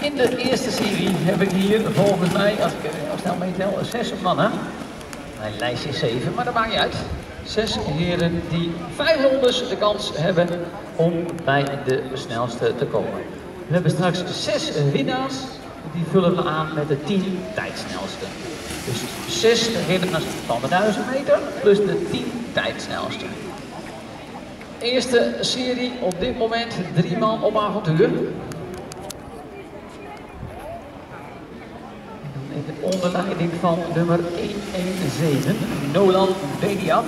In de eerste serie heb ik hier volgens mij, als ik er snel meetel, zes mannen. Mijn lijstje is zeven, maar dat maakt niet uit. Zes heren die vijf rondes de kans hebben om bij de snelste te komen. We hebben straks zes winnaars, die vullen we aan met de tien tijdsnelste. Dus zes winnaars van de 1000 meter plus de tien tijdsnelste. Eerste serie op dit moment, drie man op avontuur. Even onder leiding van nummer 117, Nolan Bediaf.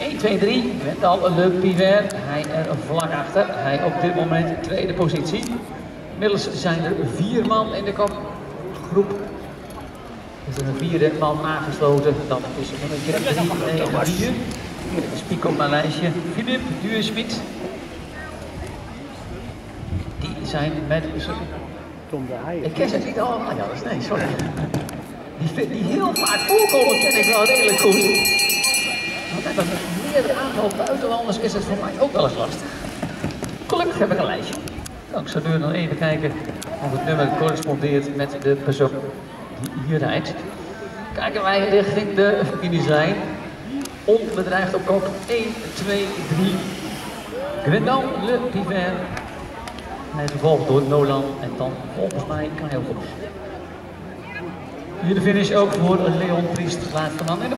1, 2, 3, met al Le Piver. Hij er vlak achter. Hij op dit moment tweede positie. Inmiddels zijn er vier man in de kopgroep. Is er een vierde man aangesloten. Dan is er nummer 3, 9, 4. Spiek op mijn lijstje. Filip Duurspit. Die zijn met... Tom de Haaien. Ik ken ze niet allemaal. Nee, sorry. Die, die heel vaak voorkomen ken ik wel redelijk goed. Maar met meerdere aantal buitenlanders is het voor mij ook wel eens lastig. Gelukkig heb ik een lijstje. Nou, ik zou nu nog even kijken of het nummer correspondeert met de persoon die hier rijdt. Kijken wij richting de familie zijn. Onbedreigd op kop 1, 2, 3. Gwendal Le Piver. Hij gevolgd door Nolan en dan volgens mij kan heel goed. Hier de finish ook voor Leon Priest. Laat van de